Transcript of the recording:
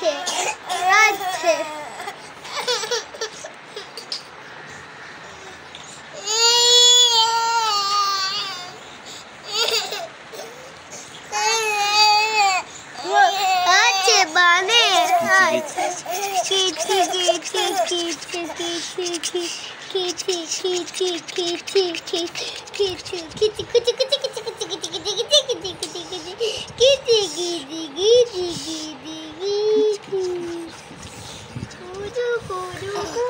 ratchet, ratchet. kitty kitty kitty kitty kitty kitty kitty do.